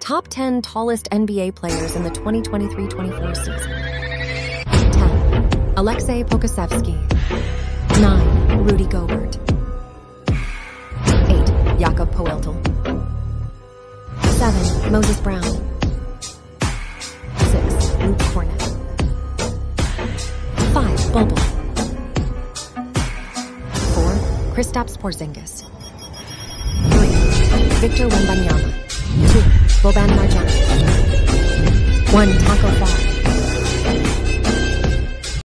Top 10 tallest NBA players in the 2023 24 season. 10. Aleksej Pokusevski. 9. Rudy Gobert. 8. Jakob Poeltl. 7. Moses Brown. 6. Luke Kornet. 5. Bol Bol. 4. Kristaps Porzingis. 3. Victor Wembanyama. 2. Boban. 1. Tacko Fall.